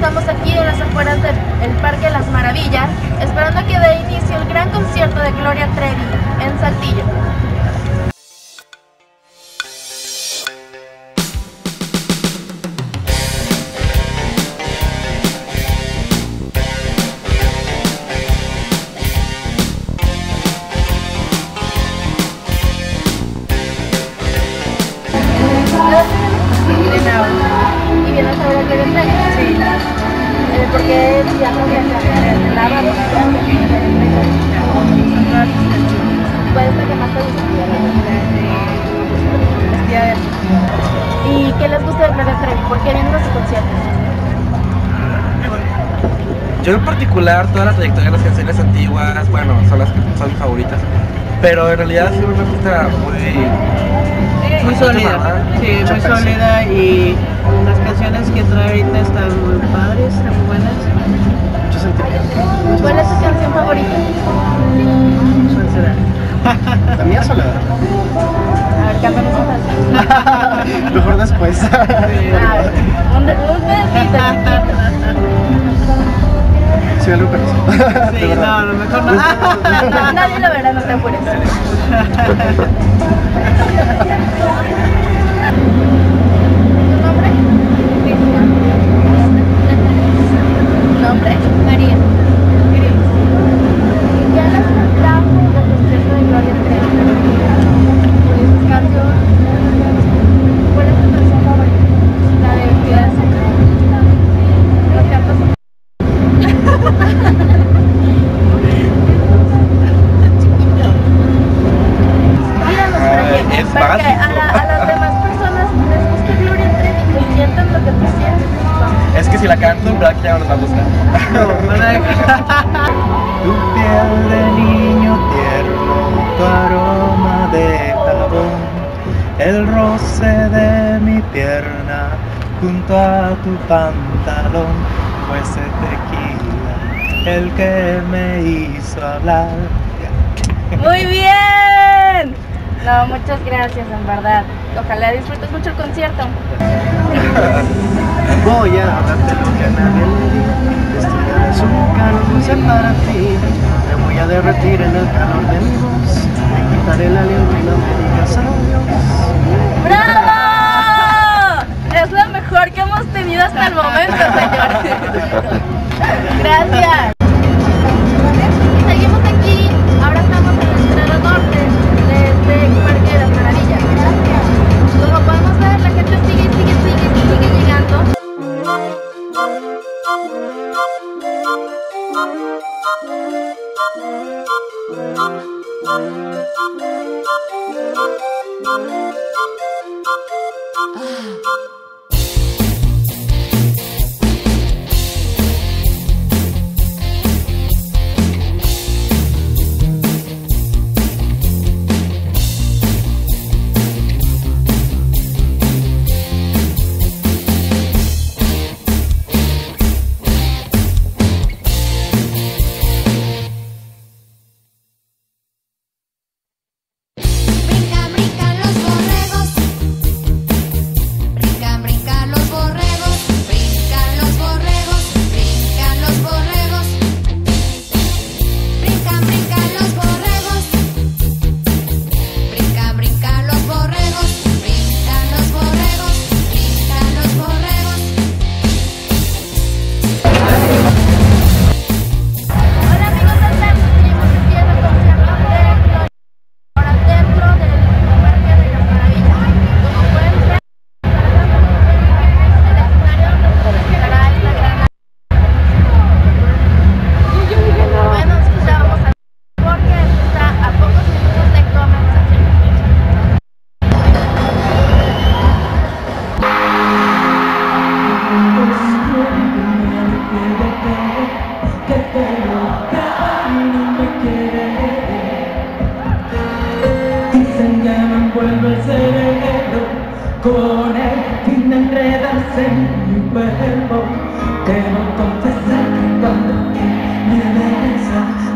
estamos aquí en las afueras del Parque Las Maravillas, esperando a que dé inicio el gran concierto de Gloria Trevi en Saltillo. ¿Cuál es la que más te gusta? ¿Y qué les gusta de Gloria Trevi? ¿Por qué vienen a su concierto? Yo en particular, toda la trayectoria de las canciones antiguas, bueno, son las que son mis favoritas. Pero en realidad sí me gusta muy... Muy sólida, sí, muy sólida y las canciones que trae ahorita están muy padres, ¿Cuál es su canción favorita? La mía soledad. A ver, cántanos un pedacito. Mejor después. A ver, un, un. Soy algo perso. Sí, no, lo mejor no. Nadie lo verá, no te apures. ¿Tu nombre? ¿Nombre? María. ¿Qué les trajo del concierto de Gloria Trevi? Pues, canción. ¿Cuál es tu canción favorita? La de Piedad ¿Los cantas? Míralos por Ay, aquí, es para que a, básico. la- a las demás personas les guste Gloria Trevi y sientan lo que tú sientes. Es que si la canto, que ya no nos va a gustar. Tu piel de niño tierno, tu aroma de jabón, el roce de mi pierna junto a tu pantalón, fue ese tequila el que me hizo hablar. Muy bien. No, muchas gracias, en verdad. Ojalá disfrutes mucho el concierto. Voy a darte lo que nadie le di, vestida de azúcar, dulce para ti. Te voy a derretir en el calor de mi voz, te quitaré el aliento y no me digas adiós. ¡Bravo! Es lo mejor que hemos tenido hasta el momento, señor. Gracias. Ah.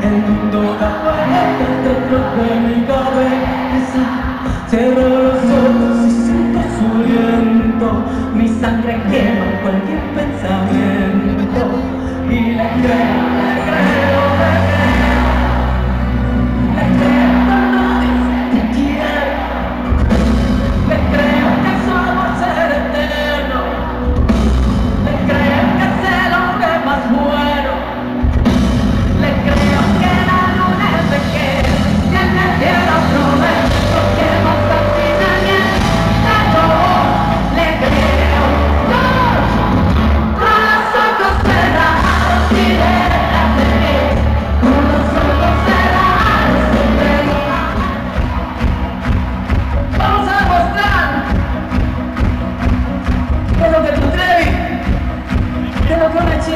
El mundo da vueltas de otro camino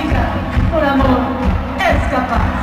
música, por amor, es capaz.